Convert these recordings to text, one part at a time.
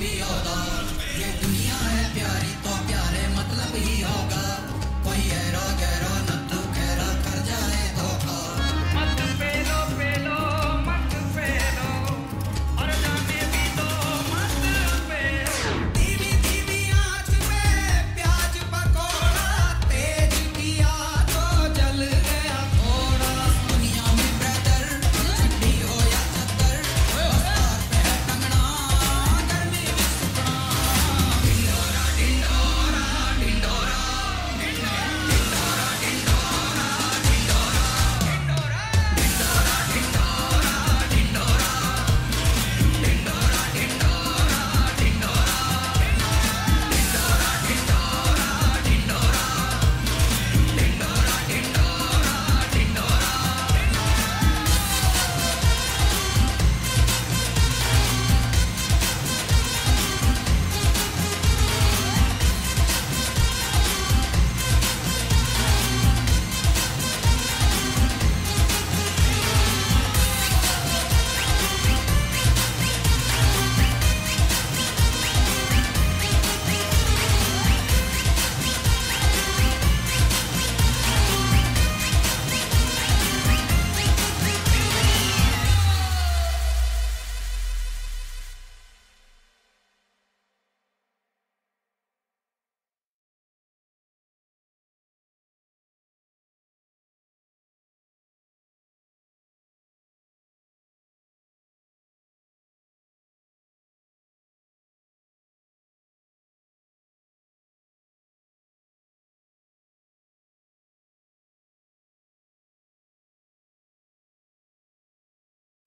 be your Lord.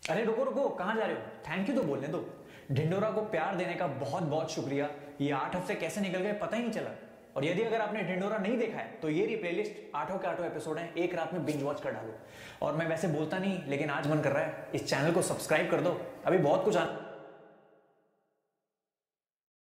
अरे रुको रुको, कहाँ जा रहे हो? थैंक यू तो बोलने दो। ढिंडोरा को प्यार देने का बहुत बहुत शुक्रिया। ये आठ हफ़्ते कैसे निकल गए, पता ही नहीं चला। और यदि अगर आपने ढिंडोरा नहीं देखा है तो ये रही प्लेलिस्ट आठों के आठों एपिसोड है, एक रात में बिंज वॉच कर डालो। और मैं वैसे बोलता नहीं, लेकिन आज मन कर रहा है, इस चैनल को सब्सक्राइब कर दो। अभी बहुत कुछ आ